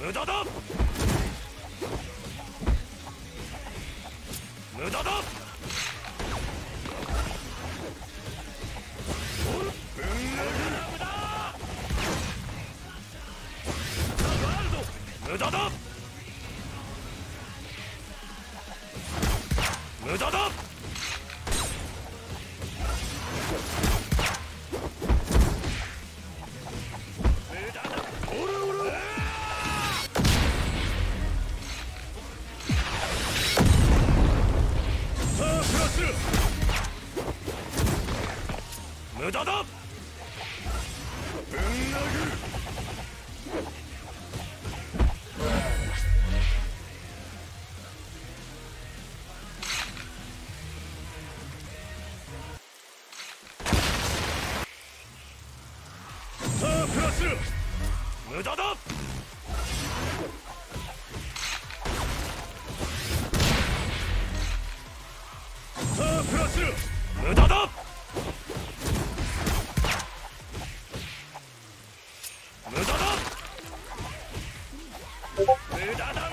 無駄だ。無駄だ。無駄だ。無駄だ。ラス無駄だぶん殴る無駄だ。する無駄だ。無駄だ。無駄だ。